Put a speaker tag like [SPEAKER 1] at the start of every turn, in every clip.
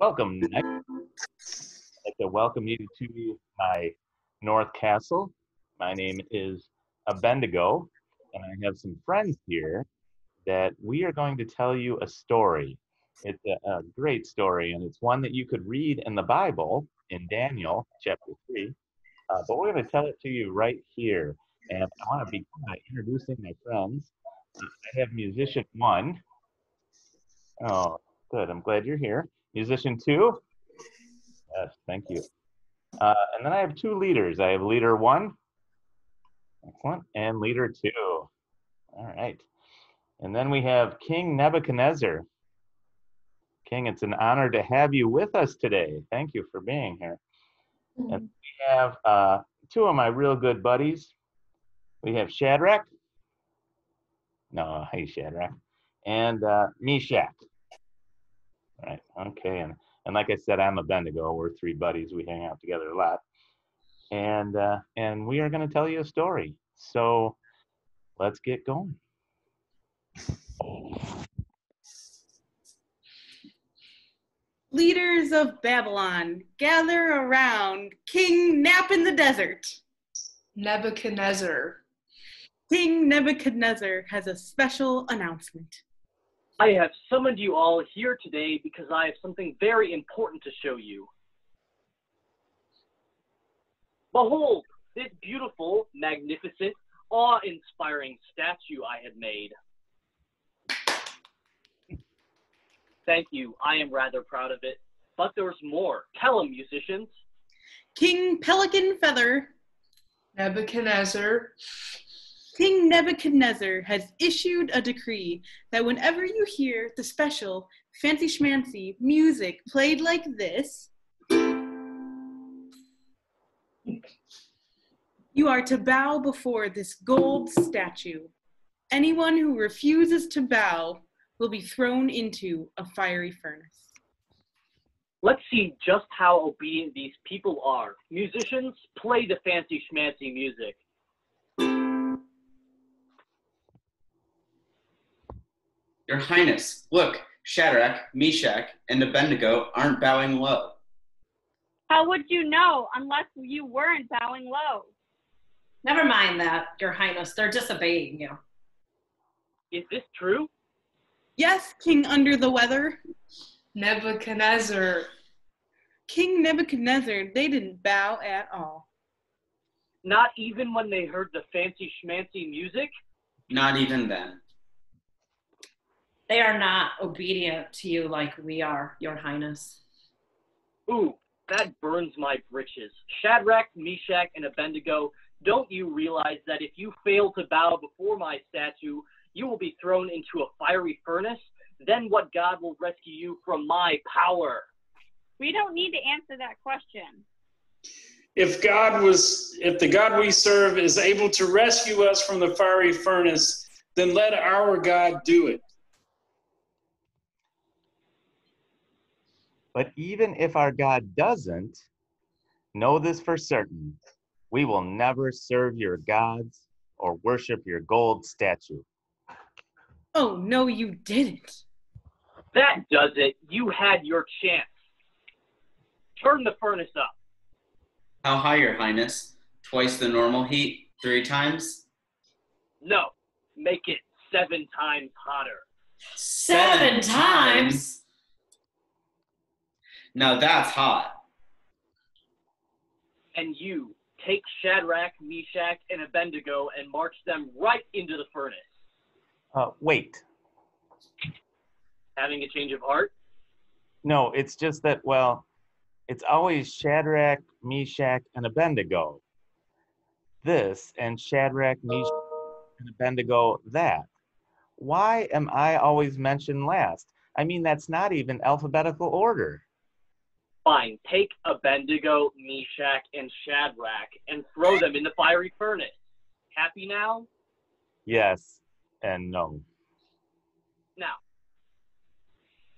[SPEAKER 1] Welcome. I'd like to welcome you to my North Castle. My name is Abendigo, and I have some friends here that we are going to tell you a story. It's a, a great story, and it's one that you could read in the Bible in Daniel chapter 3. Uh, but we're going to tell it to you right here. And I want to begin by introducing my friends. Uh, I have musician one. Oh, good. I'm glad you're here. Musician two. Yes, thank you. Uh, and then I have two leaders. I have leader one. Excellent. And leader two. All right. And then we have King Nebuchadnezzar. King, it's an honor to have you with us today. Thank you for being here. Mm-hmm. And we have uh, two of my real good buddies. We have Shadrach. No, hey Shadrach. And uh, Meshach. Right. Okay. And and like I said, I'm Abendigo. We're three buddies. We hang out together a lot. And uh, and we are going to tell you a story. So let's get going.
[SPEAKER 2] Leaders of Babylon, gather around King Nap in the desert.
[SPEAKER 3] Nebuchadnezzar.
[SPEAKER 2] King Nebuchadnezzar has a special announcement.
[SPEAKER 4] I have summoned you all here today because I have something very important to show you. Behold, this beautiful, magnificent, awe-inspiring statue I have made. Thank you. I am rather proud of it. But there's more. Tell them, musicians.
[SPEAKER 2] King Pelican Feather.
[SPEAKER 3] Nebuchadnezzar.
[SPEAKER 2] King Nebuchadnezzar has issued a decree that whenever you hear the special fancy schmancy music played like this, you are to bow before this gold statue. Anyone who refuses to bow will be thrown into a fiery furnace.
[SPEAKER 4] Let's see just how obedient these people are. Musicians, play the fancy schmancy music.
[SPEAKER 5] Your Highness, look, Shadrach, Meshach, and Abednego aren't bowing low.
[SPEAKER 6] How would you know unless you weren't bowing low?
[SPEAKER 7] Never mind that, Your Highness. They're disobeying you.
[SPEAKER 4] Is this true?
[SPEAKER 2] Yes, King Under the Weather.
[SPEAKER 3] Nebuchadnezzar.
[SPEAKER 2] King Nebuchadnezzar, they didn't bow at all.
[SPEAKER 4] Not even when they heard the fancy schmancy music?
[SPEAKER 5] Not even then.
[SPEAKER 7] They are not obedient to you like we are, Your Highness.
[SPEAKER 4] Ooh, that burns my britches. Shadrach, Meshach, and Abednego, don't you realize that if you fail to bow before my statue, you will be thrown into a fiery furnace. Then what God will rescue you from my power?
[SPEAKER 6] We don't need to answer that question.
[SPEAKER 8] If God was, if the God we serve is able to rescue us from the fiery furnace, then let our God do it.
[SPEAKER 1] But even if our God doesn't, know this for certain we will never serve your gods or worship your gold statue.
[SPEAKER 2] Oh, no, you didn't.
[SPEAKER 4] That does it. You had your chance. Turn the furnace up.
[SPEAKER 5] How high, Your Highness? Twice the normal heat? Three times?
[SPEAKER 4] No. Make it seven times hotter.
[SPEAKER 7] Seven, seven times?
[SPEAKER 5] Now that's hot.
[SPEAKER 4] And you take Shadrach, Meshach, and Abednego and march them right into the furnace.
[SPEAKER 1] Uh, wait.
[SPEAKER 4] Having a change of heart?
[SPEAKER 1] No, it's just that, well, it's always Shadrach, Meshach, and Abednego. This, and Shadrach, Meshach, and Abednego that. Why am I always mentioned last? I mean, that's not even alphabetical order.
[SPEAKER 4] Fine, take Abednego, Meshach, and Shadrach and throw them in the fiery furnace. Happy now?
[SPEAKER 1] Yes and no.
[SPEAKER 4] Now,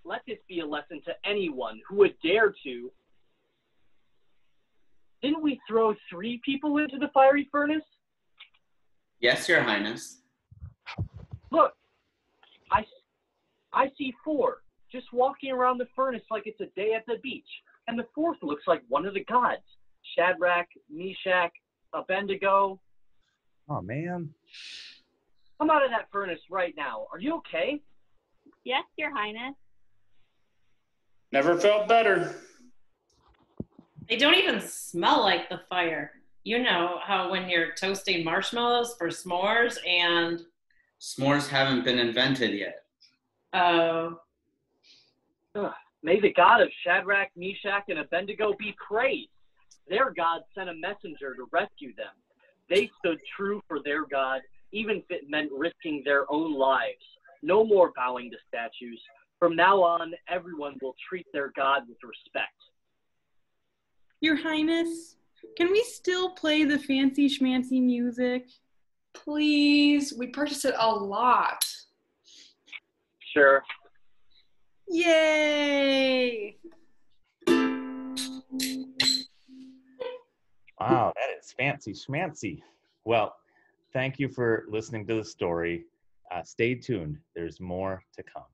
[SPEAKER 4] let this be a lesson to anyone who would dare to. Didn't we throw three people into the fiery furnace?
[SPEAKER 5] Yes, Your Highness.
[SPEAKER 4] Look, I, I see four. just walking around the furnace like it's a day at the beach. And the fourth looks like one of the gods Shadrach, Meshach, Abednego.
[SPEAKER 1] Oh man.
[SPEAKER 4] Come out of that furnace right now. Are you okay?
[SPEAKER 6] Yes, Your Highness.
[SPEAKER 8] Never felt better.
[SPEAKER 7] They don't even smell like the fire. You know how when you're toasting marshmallows for s'mores and
[SPEAKER 5] S'mores haven't been invented yet.
[SPEAKER 7] oh,
[SPEAKER 4] May the God of Shadrach, Meshach, and Abednego be praised. Their God sent a messenger to rescue them. They stood true for their God, even if it meant risking their own lives. No more bowing to statues. From now on, everyone will treat their God with respect.
[SPEAKER 2] Your Highness, can we still play the fancy schmancy music?
[SPEAKER 3] Please, we practice it a lot.
[SPEAKER 4] Sure.
[SPEAKER 2] Yay!
[SPEAKER 1] Wow, that is fancy schmancy. Well, thank you for listening to the story. Uh, stay tuned. There's more to come.